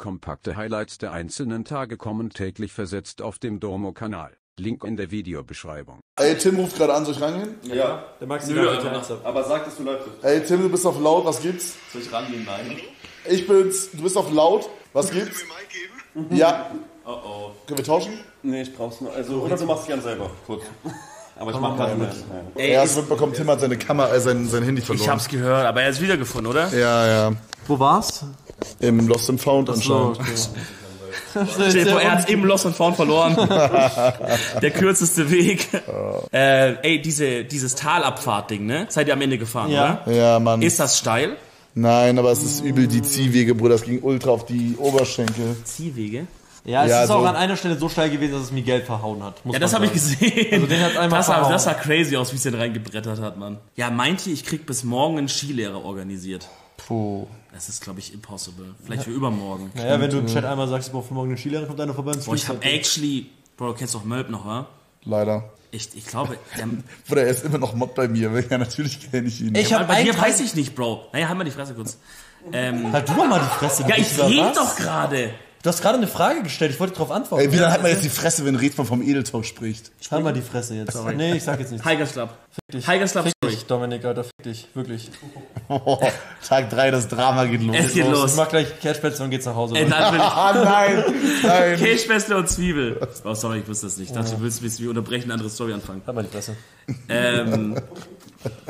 Kompakte Highlights der einzelnen Tage kommen täglich versetzt auf dem Domo-Kanal. Link in der Videobeschreibung. Ey, Tim ruft gerade an, soll ich rangehen? Ja. Der Maxi Nö, darf aber, aber sag, dass du läufst. Ey, Tim, du bist auf laut, was gibt's? Soll ich rangehen? Nein. Ich bin's, du bist auf laut, was gibt's? Ja. Oh oh. Können wir tauschen? Nee, ich brauch's nur. Also, oder du machst es gern selber. Kurz. Aber ich mach keinen mit. Ey, Ja, ist, es wird bekommen, Tim hat seine Kamera, äh, sein, sein Handy verloren. Ich hab's gehört, aber er ist wiedergefunden, oder? Ja, ja. wo war's? Im Lost and Found anscheinend. Stell dir vor, er hat's eben Lost and Found verloren. Der kürzeste Weg. Äh, ey, diese, dieses Talabfahrt-Ding, ne? Seid ihr am Ende gefahren, Ja. oder? Ja, Mann. Ist das steil? Nein, aber es ist übel die Ziehwege, Bruder. Das ging ultra auf die Oberschenkel. Ziehwege? Ja, es Ja, ist auch so- an einer Stelle so steil gewesen, dass es mir Geld verhauen hat. Muss Ja, das habe ich gesehen. Also den hat's einmal das, sah, das sah crazy aus, wie es den reingebrettert hat, Mann. Ja, meint ihr, ich krieg bis morgen einen Skilehrer organisiert? Puh. Das ist, glaube ich, impossible. Vielleicht für übermorgen. Naja, wenn du im Chat einmal sagst, ich brauche für morgen eine Skilehrerin, kommt einer vorbei und Boah, ich habe actually... Bro, du kennst doch Mölb noch, wa? Leider. Ich, ich glaube, der, Bruder, er ist immer noch Mod bei mir. Ja, natürlich kenne ich ihn. Ich hab bei dir weiß ich nicht, Bro. Naja, halt mal die Fresse kurz. Ähm, Halt du doch mal die Fresse. ja, ich rede doch gerade. Du hast gerade eine Frage gestellt, ich wollte darauf antworten. Ey, wie lange hat man jetzt die Fresse, wenn Redmann vom Edeltalk spricht? Halt mal die Fresse jetzt. Nee, ich sag jetzt nichts. Heigerschlapp. dich. Heigerschlapp, Fick sorry. dich, Dominik, Alter, fick dich. Wirklich. Tag 3, das Drama geht los. Es geht Ich los. mach gleich Catchplätze und geht's nach Hause. Ey, natürlich. Ah, nein, nein. Käsespätzle und Zwiebel. Oh, sorry, ich wusste das nicht. Ich dachte, du willst mich unterbrechen, eine andere Story anfangen. halt mal die Fresse. Ähm,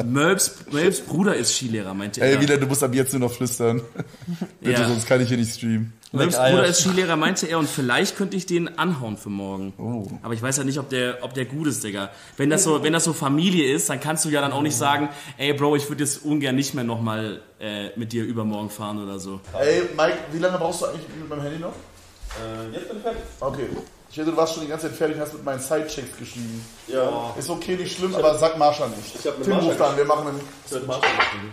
Mölbs, Mölbs Bruder ist Skilehrer, meinte Ey, er. wieder, du musst ab jetzt nur noch flüstern. Bitte, Ja. sonst kann ich hier nicht streamen. Eier. Bruder ist Skilehrer, meinte er, und vielleicht könnte ich den anhauen für morgen. Oh. Aber ich weiß ja nicht, ob der, ob der gut ist, Digga. Wenn das so, wenn das so Familie ist, dann kannst du ja dann auch nicht sagen, ey Bro, ich würde jetzt ungern nicht mehr nochmal äh, mit dir übermorgen fahren oder so. Ey, Mike, wie lange brauchst du eigentlich mit meinem Handy noch? Äh, jetzt bin ich fertig. Okay. Ich hätte, du warst schon die ganze Zeit fertig und hast mit meinen Sidechecks geschrieben. Ja. Ist okay, nicht schlimm, aber sag Marsha nicht. Ich hab mit Tim Marsha ruft an, wir machen einen... Ich werde Marshall geschrieben.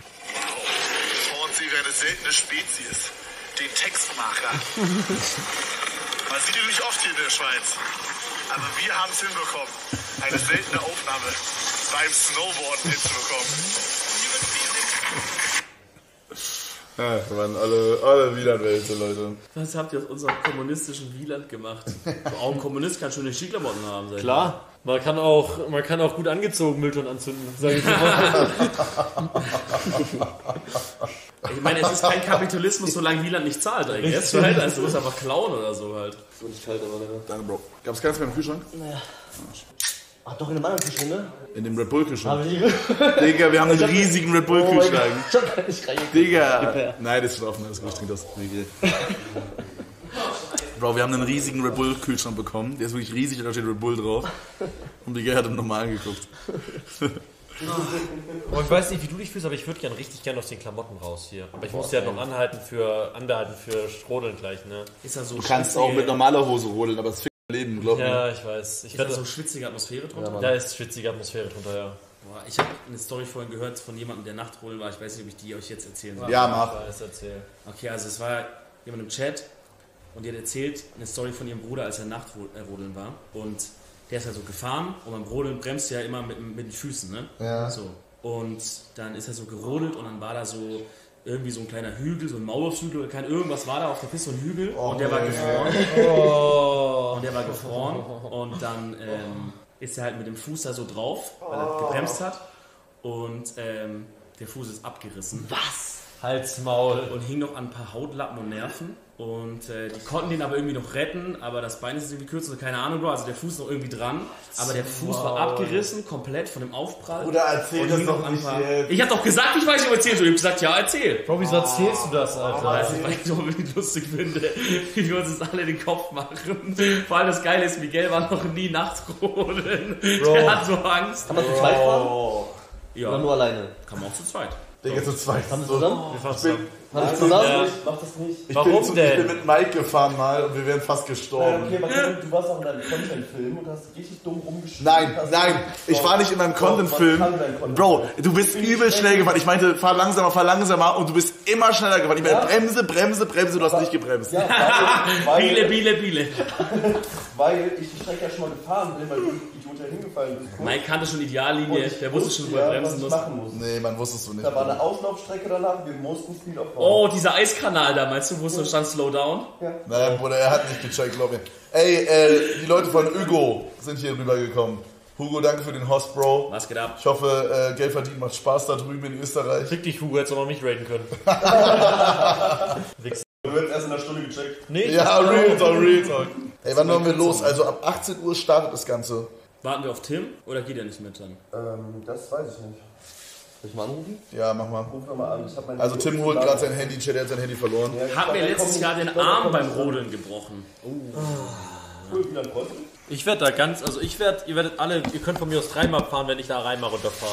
Frauenzieher eine seltene Spezies. Den Textmarker. Man sieht ihn nicht oft hier in der Schweiz. Aber wir haben es hinbekommen, eine seltene Aufnahme beim Snowboarden hinzubekommen. Ja, waren alle, alle Wielandwälte, Leute. Was habt ihr aus unserem kommunistischen Wieland gemacht? Auch ein Kommunist kann schöne Skiklamotten haben. Sag ich Klar, man kann auch, man kann auch gut angezogen Mülltonnen anzünden, sag ich mal. Ich meine, es ist kein Kapitalismus, solange Wieland nicht zahlt eigentlich. Jetzt halt, also du musst einfach klauen oder so halt. So nicht kalt, aber ne. Danke, Bro. Gab's keins mehr im Kühlschrank? Ach, doch in einem anderen Kühlschrank, ne? In dem Red Bull Kühlschrank. ich Digga, wir haben einen riesigen Red Bull Kühlschrank. schon gar nicht reingeguckt. Digga. Nein, das ist schon offen, alles gut, ich trink das. Bro, wir haben einen riesigen Red Bull Kühlschrank bekommen. Der ist wirklich riesig und da steht Red Bull drauf. Und Digga hat ihn nochmal angeguckt. Und ich weiß nicht, wie du dich fühlst, aber ich würde gern richtig gern aus den Klamotten raus hier. Aber ich muss ja noch anhalten für, anbehalten für Strodeln gleich, ne? Ist da so Du kannst auch mit normaler Hose rodeln, aber es fickt Leben, glaub mir. Ja, ich weiß. Ich Ist da so schwitzige Atmosphäre drunter? da ist schwitzige Atmosphäre drunter, ja. Boah, ich habe eine Story vorhin gehört von jemandem, der Nachtrodeln war. Ich weiß nicht, ob ich die euch jetzt erzählen soll. Ja, Ich mach. Okay, also es war jemand im Chat und die hat erzählt eine Story von ihrem Bruder, als er Nachtrodeln war. Und der ist halt so gefahren und beim Rodeln bremst du ja immer mit, mit den Füßen, ne? Ja. So. Und dann ist er so gerodelt und dann war da so irgendwie so ein kleiner Hügel, so ein Maulwurfshügel oder kein irgendwas war da auf der Piste so ein Hügel und der war gefroren. Und der war gefroren und dann ähm, ist er halt mit dem Fuß da so drauf, weil er gebremst hat und ähm, der Fuß ist abgerissen. Was? Hals, Maul. und hing noch an ein paar Hautlappen und Nerven. Und äh, die konnten den aber irgendwie noch retten, aber das Bein ist irgendwie kürzer, keine Ahnung, Bro. Also der Fuß noch irgendwie dran, aber der Fuß war abgerissen, komplett von dem Aufprall. Bruder, erzähl das doch noch an ein nicht paar- jetzt. Ich hab doch gesagt, ich weiß nicht, ob erzählen soll. Ich hab gesagt, ja, erzähl. Bro, wieso erzählst du das, Alter? Weil ich so wirklich lustig finde, wie wir uns das alle in den Kopf machen. Vor allem das Geile ist, Miguel war noch nie Nachtrodeln. Der hat so Angst. Kann man zu zweit fahren? Ja, Oder nur alleine? kann man auch zu zweit. Digga, zu zweit. Zusammen? Ich bin, Haben wir zusammen? Ja. Ich mach das nicht. ich, Warum bin zu, ich denn? bin mit Mike gefahren mal und wir wären fast gestorben. Okay, aber du warst auch in deinem Content-Film und hast richtig dumm rumgespielt. Nein, nein, ich war nicht in meinem Content-Film. Content- Bro, du bist übel schnell gefahren. Ich meinte, fahr langsamer, fahr langsamer und du bist immer schneller gefahren. Ich meine, Bremse, Bremse, Bremse, du hast nicht gebremst. Ja, weil, Biele, weil, Biele, Biele. weil ich die Strecke ja schon mal gefahren bin, weil du Idiot ja hingefallen bist. Mike kannte schon Ideallinie, ich der wusste schon, wo ja, er was bremsen ich muss. machen muss. Nee, man wusstest du nicht. Da war eine Auslaufstrecke danach, wir mussten Speed auf Oh, dieser Eiskanal da, meinst du, wo es so stand Slow Down? Nein, Bruder, er hat nicht gecheckt, glaub mir. Ey, äh, die Leute von Hugo sind hier rübergekommen. Hugo, danke für den Host, Bro. Was geht ab? Ich hoffe, äh, Geld verdienen macht Spaß da drüben in Österreich. Fick dich, Hugo, hättest du noch mich raten können. Du wirst erst in einer Stunde gecheckt. Nee, Ja, Real Talk, Real Talk. Ey, wann wollen wir los? Also ab 18 Uhr startet das Ganze. Warten wir auf Tim oder geht er nicht mit dann? Ähm, das weiß ich nicht. Soll ich mal anrufen? Ja, mach mal. Ruf nochmal an. Ich hab mein Also Handy Tim holt gerade sein Handy, Chat, er hat sein Handy verloren. Ja, Hat mir letztes Jahr den Arm beim. Rodeln gebrochen. Cool, wieder ein Freund. Ich werde da ganz, also ich werde, ihr werdet alle, ihr könnt von mir aus dreimal fahren, wenn ich da einmal runterfahre.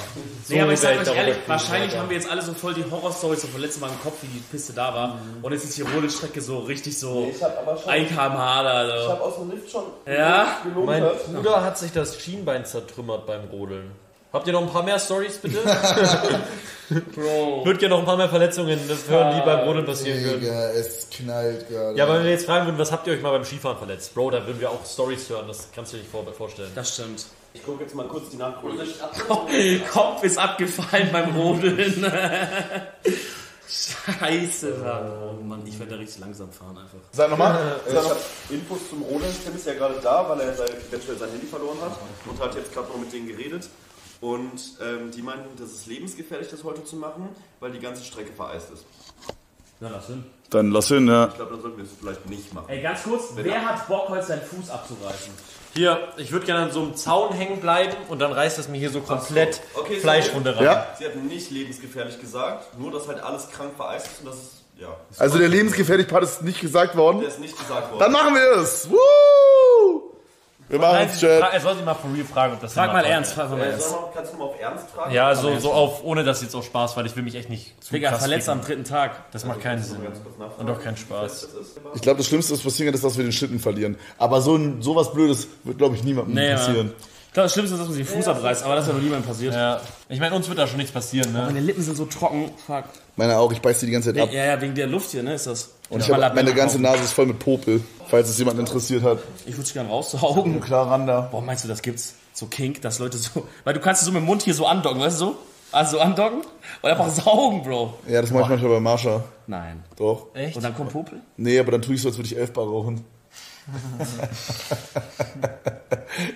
Nee, aber ich sag euch da ehrlich, wahrscheinlich Alter. haben wir jetzt alle so voll die Horrorstories so von letztem Mal im Kopf, wie die Piste da war. Und jetzt ist die Rodelstrecke so richtig so Ich hab aber schon. 1 kmh da. Ich So. hab aus dem Lift schon Ja? Mein gelunkert. Bruder hat sich das Schienbein zertrümmert beim Rodeln. Habt ihr noch ein paar mehr Stories, bitte? Bro. Wird ja noch ein paar mehr Verletzungen das hören, die beim Rodeln passieren. Digga, es knallt gerade. Ja, aber wenn wir jetzt fragen würden, was habt ihr euch mal beim Skifahren verletzt? Bro, da würden wir auch Stories hören, das kannst du dir nicht vor vorstellen. Das stimmt. Ich guck jetzt mal kurz die Nachgründe. Kopf ist abgefallen beim Rodeln. Scheiße, Mann. Oh Mann, ich werde da richtig langsam fahren einfach. Sag nochmal. Äh, ich habe Infos zum Rodeln. Tim ist ja gerade da, weil er sein, eventuell sein Handy verloren hat und hat jetzt gerade noch mit denen geredet. Und ähm, die meinten, das ist lebensgefährlich, das heute zu machen, weil die ganze Strecke vereist ist. Na, lass hin. Dann lass hin, ja. Ich glaube, dann sollten wir es vielleicht nicht machen. Ey, ganz kurz, wer hat Bock, heute seinen Fuß abzureißen? Hier, ich würde gerne an so einem Zaun hängen bleiben und dann reißt es mir hier so komplett so. Okay, Fleischwunde rein. Ja. Sie hatten nicht lebensgefährlich gesagt, nur dass halt alles krank vereist ist und das ist, ja, Also der lebensgefährliche Part ist nicht gesagt worden. der ist nicht gesagt worden. Dann machen wir es. Woo! Wir machen Nein, es, Chat. er soll sich mal for real fragen, ob das Frag Sinn mal ernst, frag mal Äh, ernst. mal, kannst du mal auf Ernst fragen? Ja, so, so auf, ohne das jetzt auch Spaß, weil ich will mich echt nicht zu Digga, verletzt am dritten Tag. Das macht keinen Sinn. Kurz nachfragen. Und auch keinen Spaß. Ich glaube, das Schlimmste, was passieren kann, ist, dass wir den Schlitten verlieren. Aber so ein, sowas Blödes wird, glaube ich, niemandem Nee, passieren. Ich glaube, das Schlimmste ist, dass man sich den Fuß abreißt, aber das ist ja noch niemandem passiert. Ja. Ich meine, uns wird da schon nichts passieren, ne? Meine Lippen sind so trocken. Fuck. Meine auch, ich beiß die die ganze Zeit ab. Ja, ja, wegen der Luft hier, ne, ist das. Und ich hab, meine ganze. Nase ist voll mit Popel, falls es jemand interessiert hat. Ich würde es gerne raussaugen. Klar, Randa. Boah, meinst du, das gibt's? So Kink, dass Leute so. Weil du kannst es so mit dem Mund hier so andocken, weißt du so? Also so andocken und einfach saugen, Bro. Ja, das mache ich manchmal bei Marsha. Nein. Doch. Echt? Und dann kommt Popel? Nee, aber dann tue ich so, als würde ich Elfbar rauchen.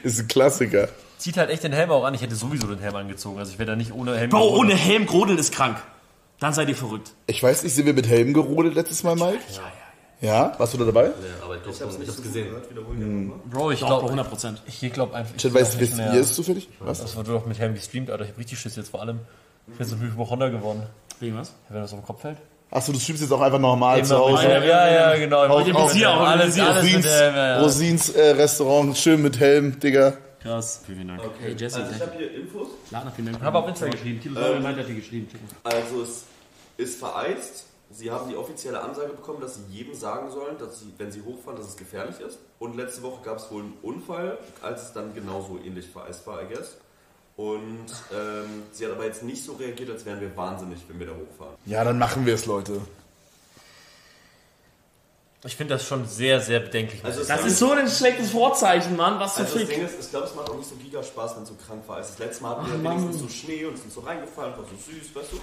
ist ein Klassiker. Zieht halt echt den Helm auch an. Ich hätte sowieso den Helm angezogen. Also ich wäre da nicht ohne Helm. Bro, ohne Helm grodeln ist krank. Dann seid ihr verrückt. Ich weiß nicht, sind wir mit Helm gerodelt letztes Mal, Mike? Ja, ja. Warst du da dabei? Aber ich Ich hab's nicht so gesehen. Bro, ich glaube, bei 100 Prozent. ich glaube einfach. ich Chat, weißt nicht wisst mehr. ihr es zufällig? Was? Das wurde doch mit Helm gestreamt, Alter. Ich hab richtig Schiss jetzt vor allem. Ich bin so ein Hypochonder geworden. Wegen was? Wenn das auf dem Kopf fällt. Achso, du streamst jetzt auch einfach normal zu Hause. Ja, ja, genau. Auch- dem auch- Visier, auch alles- ja, ja. Rosins äh, Restaurant, schön mit Helm, Digga. Krass. Vielen Dank. Hey, Jesse, Also ich habe hier Infos. Ladner, vielen Dank. Hab auf Instagram geschrieben. Tilo Sauer meint, hat die geschrieben. Also es ist vereist. Sie haben die offizielle Ansage bekommen, dass sie jedem sagen sollen, dass sie, wenn sie hochfahren, dass es gefährlich ist. Und letzte Woche gab es wohl einen Unfall, als es dann genauso ähnlich vereist war, I guess. Und ähm, sie hat aber jetzt nicht so reagiert, als wären wir wahnsinnig, wenn wir da hochfahren. Ja, dann machen wir es, Leute. Ich finde das schon sehr, sehr bedenklich. Also Das ist so ein schlechtes Vorzeichen, Mann. Was für Also das Fick. Ding ist, ich glaube, es macht auch nicht so giga Spaß, wenn es so krank vereist ist. Letztes Mal hatten wir wenigstens so Schnee und sind so reingefallen, war so süß, weißt du?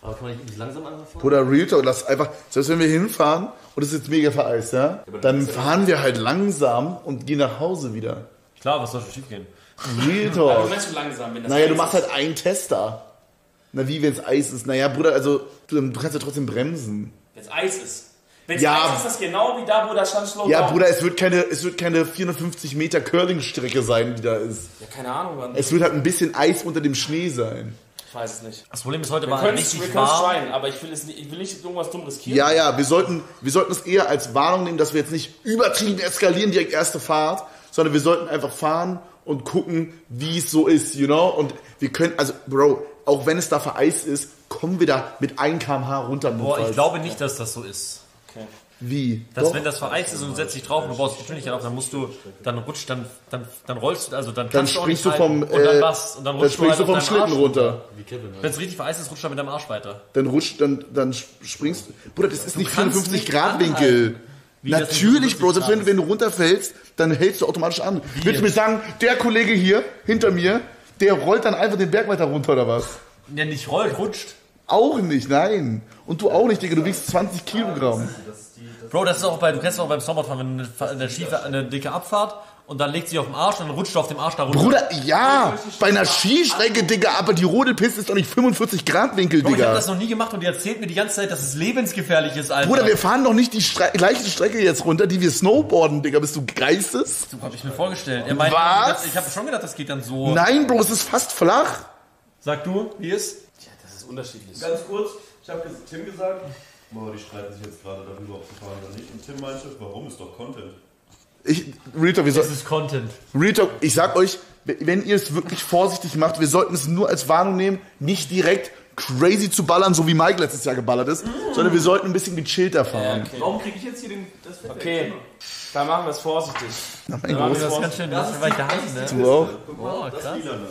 Aber kann man nicht langsam anfangen? Bruder, Real Talk, lass einfach, selbst wenn wir hinfahren und es ist jetzt mega vereist, ja, dann fahren wir halt langsam und gehen nach Hause wieder. Klar, was soll schon schief gehen? Real Du Talk. meinst du langsam, wenn das Naja, du machst halt einen Tester. Na, wie, wenn es Eis ist? Naja, Bruder, also, du, du kannst ja trotzdem bremsen. Wenn es Eis ist. Wenn es Ja. Ist, das genau wie da, wo da stand Slow Ja, Down. Bruder, es wird keine, es wird keine 450 Meter Curling-Strecke sein, die da ist. Ja, keine Ahnung, Mann. Es wird halt ein bisschen Eis unter dem Schnee sein. Ich weiß es nicht. Das Problem ist, heute Wir war halt können es richtig wir warm. tryen, aber ich will, es nicht, ich will nicht irgendwas dumm riskieren. Ja, ja, wir sollten, wir sollten es eher als Warnung nehmen, dass wir jetzt nicht übertrieben eskalieren, direkt erste Fahrt, sondern wir sollten einfach fahren und gucken, wie es so ist, you know? Und wir können, also, Bro, auch wenn es da vereist ist, kommen wir da mit 1 km/h runter. Boah, ich glaube nicht, dass das so ist. Wie? Dass Doch. wenn das vereist ist und du setzt dich drauf und du baust Geschwindigkeit auf, dann musst du, dann rutscht, dann, dann, dann rollst du, also dann dann kannst du auch springst nicht du vom, halten. und dann äh, was? Und dann dann rutschst springst du halt vom auf deinem Schlitten Arsch runter. Wenn es richtig vereist ist, rutscht er mit deinem Arsch weiter. Dann rutscht, dann, dann springst Bruder, das ist nicht 54 nicht Grad Winkel. Wie, Natürlich, Bro, 54 selbst wenn, wenn du runterfällst, dann hältst du automatisch an. Willst du mir sagen, der Kollege hier, hinter mir, der rollt dann einfach den Berg weiter runter oder was? Der nicht rollt, rutscht. Auch nicht, nein. Und du auch nicht, Digga, du wiegst 20 Kilogramm. Bro, das ist auch bei, du kennst auch beim Snowboardfahren, wenn eine, eine, Skifahrt, eine dicke Abfahrt und dann legt sie auf den Arsch und dann rutscht du auf dem Arsch da runter. Bruder, ja, bei einer Skistrecke, Digga, aber die Rodelpiste ist doch nicht 45 Grad Winkel, Bro, ich hab Digga. das noch nie gemacht und die erzählt mir die ganze Zeit, dass es lebensgefährlich ist, Alter. Bruder, wir fahren doch nicht die Stre gleiche Strecke jetzt runter, die wir snowboarden, Digga. Bist du geistes? so hab ich mir vorgestellt. Er meinte, Was? ich habe schon gedacht, das geht dann so. Nein, Bro, es ist fast flach. Sag du, wie ist? Das ist unterschiedlich. Ganz kurz, ich habe Tim gesagt, boah, die streiten sich jetzt gerade darüber, ob sie fahren oder nicht. Und Tim meinte, warum ist doch Content? Ich, Real Talk, wir Das sollten, ist Content. Real Talk, ich sag euch, wenn ihr es wirklich vorsichtig macht, wir sollten es nur als Warnung nehmen, nicht direkt crazy zu ballern, so wie Mike letztes Jahr geballert ist, sondern wir sollten ein bisschen gechillter fahren. Warum kriege ich jetzt hier den, das Fett Okay, dann machen wir es vorsichtig. Mein Dann machen wir Großer. es Das ist ganz schön, das ist weiche Hand, ne? Du auch? Oh, krass. Lilane.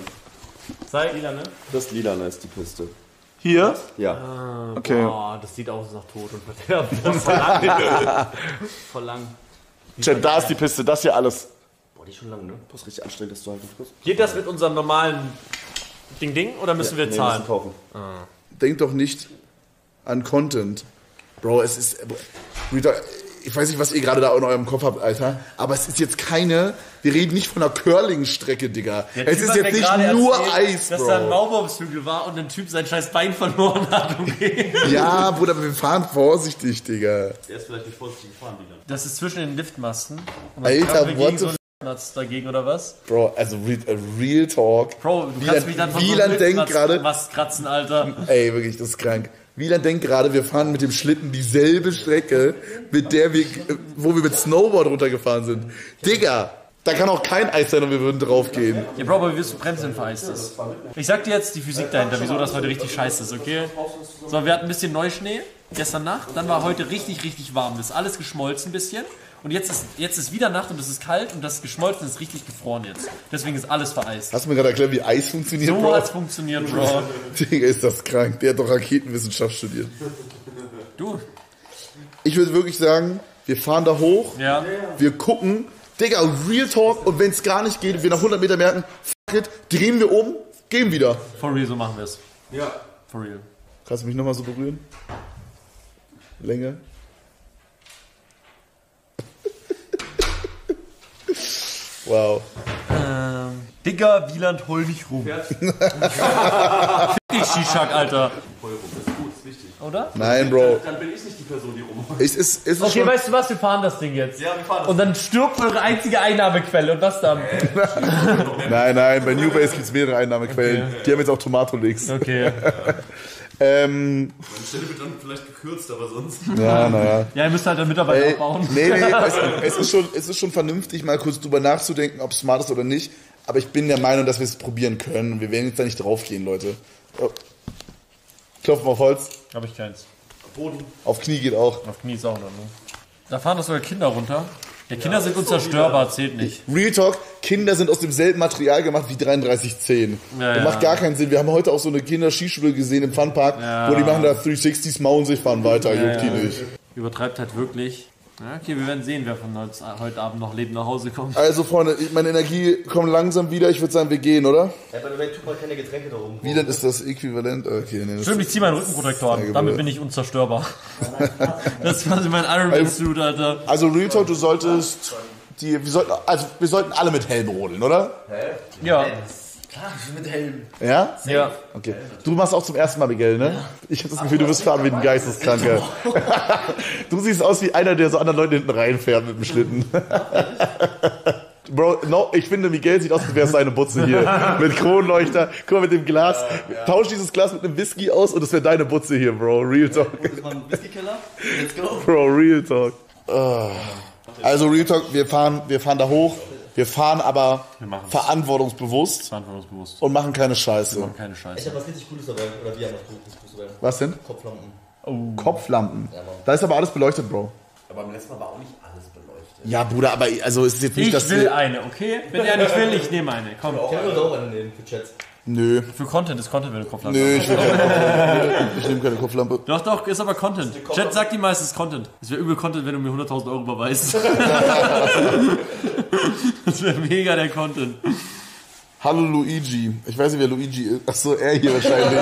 Zeig. Lila, ne? Das Lilane ist die Piste. Hier? Ja. Okay. Oh, das sieht aus nach Tod und Verderben. Voll lang. Chat, da ist die Piste, das hier alles. Boah, die ist schon lang, ne? Das ist richtig anstrengend, das zu halten. Geht das mit unserem normalen Ding-Ding oder müssen wir Nee, zahlen? müssen kaufen. Denkt doch nicht an Content. Bro, es ist. Ich weiß nicht, was ihr gerade da in eurem Kopf habt, Alter. Aber es ist jetzt keine. Wir reden nicht von einer Curling-Strecke, Digga. Der Es Typ ist jetzt nicht nur erzählt, Eis, Dass da ein Bro. Maulwurfshügel war und ein Typ sein scheiß Bein verloren hat. Okay. Ja, Bruder, aber wir fahren vorsichtig, Digga. Der ist vielleicht nicht vorsichtig gefahren, Lilane. Das ist zwischen den Liftmasten. Alter, what the so einen Platz dagegen oder was? Bro, also Real, äh, Real Talk. Bro, du Wieland- kannst mich dann von Wieland so denkt Liftmast gerade- was kratzen, Alter. Ey, wirklich, das ist krank. Wieland denkt gerade, wir fahren mit dem Schlitten dieselbe Strecke, mit der wir, wo wir mit Snowboard runtergefahren sind. Digga, da kann auch kein Eis sein und wir würden draufgehen. Ja, Bro, aber wie wirst du bremsen, vereist ist? Ich sag dir jetzt die Physik dahinter, wieso das heute richtig scheiße ist, okay? So, wir hatten ein bisschen Neuschnee gestern Nacht, dann war heute richtig, richtig warm. Das ist alles geschmolzen ein bisschen. Und jetzt ist, jetzt ist wieder Nacht und es ist kalt und das geschmolzen ist richtig gefroren jetzt. Deswegen ist alles vereist. Hast du mir gerade erklärt, wie Eis funktioniert, So Bro? hat's funktioniert, Bro. Digga, ist das krank. Der hat doch Raketenwissenschaft studiert. Du, Ich würde wirklich sagen, wir fahren da hoch, ja. wir gucken, Digga, Real Talk und wenn es gar nicht geht, wir nach 100 Meter merken, fuck it, drehen wir um, gehen wieder. For real, so machen wir es. Ja. For real. Kannst du mich nochmal so berühren? Länger? Wow. Ähm, Digga, Wieland, hol dich rum. Fick dich, Shishak, Alter. Oder? Nein, Bro. Dann bin ich nicht die Person, die rumholt. Ist, ist Okay, schon, weißt du was? Wir fahren das Ding jetzt. Ja, wir fahren das. Und dann stirbt eure einzige Einnahmequelle. Und was dann? nein, nein, bei New Base gibt es mehrere Einnahmequellen. Die haben jetzt auch Tomato-Leaks. Okay. Ähm, Meine Stelle wird dann vielleicht gekürzt, aber sonst. ja, naja. Ja, ihr müsst halt einen Mitarbeiter Ey, abbauen. nee, nee, es, es, ist schon, es ist schon vernünftig, mal kurz drüber nachzudenken, ob es smart ist oder nicht. Aber ich bin der Meinung, dass wir es probieren können. Wir werden jetzt da nicht draufgehen, Leute. Klopfen auf Holz. Hab ich keins. Auf Knie geht auch. Auf Knie ist auch noch, ne? Da fahren doch sogar Kinder runter. Ja, Kinder sind unzerstörbar, zählt nicht. Real Talk, Kinder sind aus demselben Material gemacht wie 3310. Ja, das ja. macht gar keinen Sinn. Wir haben heute auch so eine Kinderskischule gesehen im Funpark, wo die machen da 360s, mauen sich, fahren weiter, juckt die nicht. Übertreibt halt wirklich. Ja, okay, wir werden sehen, wer von uns heute Abend noch lebend nach Hause kommt. Also Freunde, meine Energie kommt langsam wieder. Ich würde sagen, wir gehen, oder? Ja, bei der Welt tut mal keine Getränke darum. Wie dann ist das äquivalent? Okay, nee, Stimmt, ich zieh meinen Rückenprotektor an. Damit bin ich unzerstörbar. Das ist quasi mein Ironman-Suit, Alter. Also Real Talk, du solltest die, wir sollten, also wir sollten alle mit Helm rodeln, oder? Ja. Klar, ich bin mit Helm. Ja? Ja. Okay. Du machst auch zum ersten Mal Miguel, ne? Ich habe das Gefühl, du wirst fahren wie ein Geisteskranker. du siehst aus wie einer, der so anderen Leuten hinten reinfährt mit dem Schlitten. Bro, no, ich finde, Miguel sieht aus, als wäre es seine Butze hier. mit Kronleuchter. Guck mal, mit dem Glas. Tausch dieses Glas mit einem Whisky aus und es wäre deine Butze hier, Bro. Real Talk. Whisky-Keller. Let's go. Bro, Real Talk. Ah. Also Real Talk, wir fahren, wir fahren da hoch. Wir fahren aber machen's. verantwortungsbewusst Verantwortungsbewusst. und machen keine Scheiße. Keine Ich Scheiße. habe was richtig Cooles dabei. Oder wir haben was richtig Cooles dabei. Was denn? Kopflampen. Kopflampen. Da ist aber alles beleuchtet, Bro. Aber beim letzten Mal war auch nicht alles beleuchtet. Ja, Bruder, aber also es ist jetzt nicht, Ich dass will wir. eine, okay? Wenn er nicht will, ich nehme eine. Komm. Ich kann nur auch eine nehmen für Chats. Nö. Für Content ist Content, wenn du Kopflampe Nö, hast. ich will keine. Ich nehme keine Kopflampe. Doch, doch, ist aber Content. Chat sagt die meistens Content. Es wäre übel Content, wenn du mir 100.000 Euro überweist. das wäre mega der Content. Hallo Luigi. Ich weiß nicht, wer Luigi ist. Achso, er hier wahrscheinlich.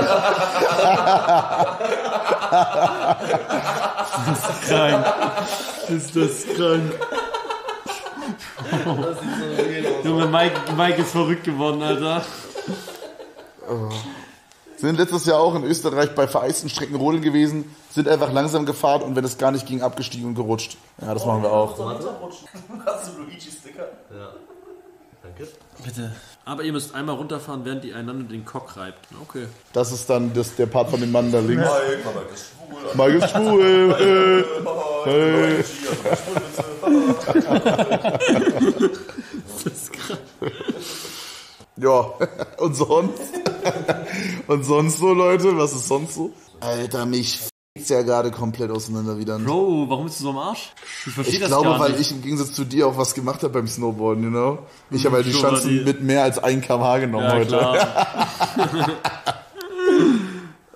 Krank. Ist das krank. Das sieht so real aus. Junge, Mike, Mike ist verrückt geworden, Alter. Sind letztes Jahr auch in Österreich bei vereisten Strecken rodeln gewesen, sind einfach langsam gefahren und wenn es gar nicht ging, abgestiegen und gerutscht. Ja, das machen wir auch. Hast du Luigi-Sticker? Ja. Danke. Bitte. Aber ihr müsst einmal runterfahren, während ihr einander den Cock reibt. Okay. Das ist dann das, der Part von dem Mann da links. Mike, Mama ist schwul. Mike ist schwul. Hey. Das ist krass. Ja, und sonst? Und sonst so, Leute? Was ist sonst so? Alter, mich f***t's ja gerade komplett auseinander wieder. Bro, warum bist du so am Arsch? Ich verstehe Ich das glaube, gar weil nicht. ich im Gegensatz zu dir auch was gemacht habe beim Snowboarden, you know? Ich habe halt die mal Chancen die- mit mehr als 1 km/h genommen ja, heute. klar.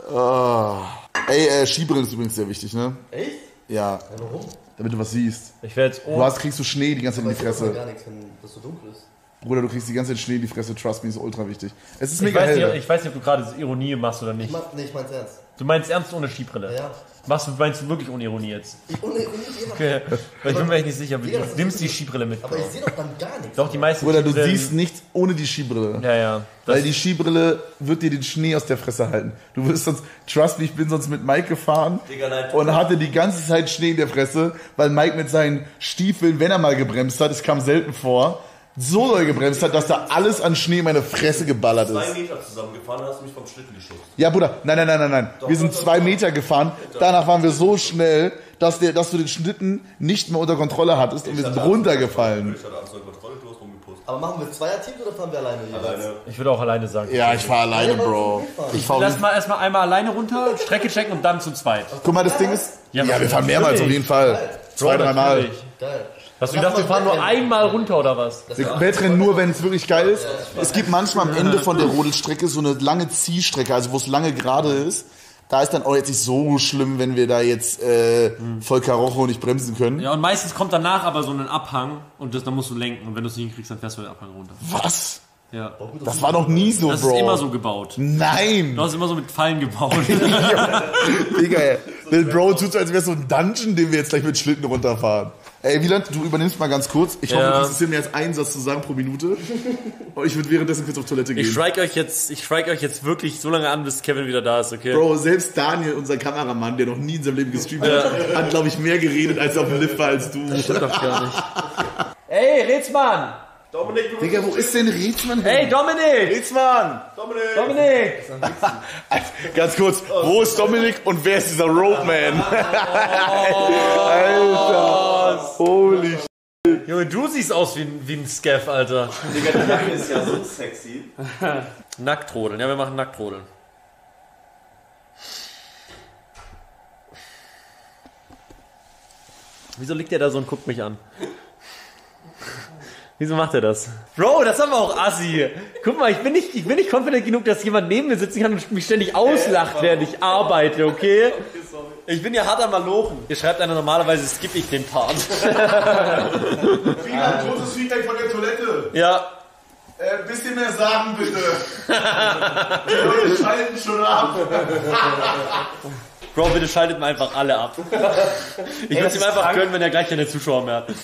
Ey, äh, Skibrillen ist übrigens sehr wichtig, ne? Echt? Ja, warum? damit du was siehst. Ich werde jetzt Du hast, kriegst du Schnee die ganze Zeit in die Ich weiß Fresse. gar nichts, wenn das so dunkel ist. Bruder, du kriegst die ganze Zeit Schnee in die Fresse. Trust me, ist ultra wichtig. Es ist Ich mega weiß, hell. nicht, ich weiß nicht, ob du gerade Ironie machst oder Ich nicht. mach, nee, ich mein's ernst. Du meinst ernst ohne Skibrille? Ja. Was du meinst du wirklich ohne Ironie jetzt? Ich, ohne, ohne, ja. Okay. Weil ich bin mir echt nicht sicher. Das Du nimmst die Skibrille mit. Aber ich sehe doch dann gar nichts. Doch, die meisten Bruder, du siehst nichts ohne die Skibrille. Ja, ja. Das, Weil die Skibrille wird dir den Schnee aus der Fresse halten. Du wirst sonst, trust me, ich bin sonst mit Mike gefahren Digga, nein. und hatte die ganze Zeit Schnee in der Fresse, weil Mike mit seinen Stiefeln, wenn er mal gebremst hat, es kam selten vor, so doll gebremst hat, dass da alles an Schnee in meine Fresse geballert Zwei ist. Meter zusammengefahren, hast du mich vom Schlitten geschubst. Ja, Bruder, nein, nein, nein, nein, nein. Wir sind zwei Meter gefahren, danach waren wir so schnell, dass, der, dass du den Schlitten nicht mehr unter Kontrolle hattest und wir sind runtergefallen. Ich hatte Angst vor Kontrolle. Aber machen wir Zweierteam oder fahren wir alleine jeweils? Alleine. ich würde auch alleine sagen. Ja, ich fahr alleine, Bro. Ich fahr Lass mal erstmal einmal alleine runter, Strecke checken und dann zu zweit. Guck mal, das Ding ist, Ja, ja, wir fahren mehrmals auf jeden Fall. Zwei, dreimal. Geil. Hast du gedacht, wir fahren nur einmal runter oder was? Wir Wettrennen nur, wenn es wirklich geil ist. Es gibt manchmal am Ende von der Rodelstrecke so eine lange Ziehstrecke, also wo es lange gerade ist. Da ist dann auch jetzt nicht so schlimm, wenn wir da jetzt äh, voll Karocho nicht bremsen können. Ja, und meistens kommt danach aber so ein Abhang und das, dann musst du lenken. Und wenn du es nicht hinkriegst, dann fährst du den Abhang runter. Was? Ja. Das war noch nie so, Das Bro. ist immer so gebaut. Nein! Du hast immer so mit Fallen gebaut. Digga, ey. Lil Bro tut so, als wäre es so ein Dungeon, den wir jetzt gleich mit Schlitten runterfahren. Ey, Wieland, du übernimmst mal ganz kurz. Ich hoffe, Ja. du kriegst es hin, mir jetzt einen Satz zu sagen pro Minute. Und ich würde währenddessen kurz auf Toilette gehen. Ich strike euch jetzt, ich strike euch jetzt wirklich so lange an, bis Kevin wieder da ist, okay? Bro, selbst Daniel, unser Kameramann, der noch nie in seinem Leben gestreamt hat, hat, glaube ich, mehr geredet, als er auf dem Lift war als du. Stimmt doch gar nicht. Ey, Rätsmann! Dominik, du Digga, wo ist denn Rätsmann? Hey, Dominik! Rätsmann! Dominik! Dominik! Ganz kurz, wo ist Dominik und wer ist dieser Ropeman? Alter! Holy sh Junge, du siehst aus wie, ein- wie ein Scaff, Alter. Digga, die Jacke ist ja so sexy. Nacktrodeln, ja, wir machen Nacktrodeln. Wieso liegt der da so und guckt mich an? Wieso macht er das? Bro, das haben wir auch assi. Guck mal, ich bin nicht, ich bin nicht confident genug, dass jemand neben mir sitzen kann und mich ständig auslacht, während ich arbeite, okay? Ich bin ja hart am Malochen. Ihr schreibt einer normalerweise, skippe ich den Part. Wieland, großes Feedback von der Toilette. ja, Äh, bisschen mehr sagen, bitte. Die Leute schalten schon ab. Bro, bitte schaltet mal einfach alle ab. Ich würde es ihm einfach gönnen, wenn er gleich keine Zuschauer mehr hat.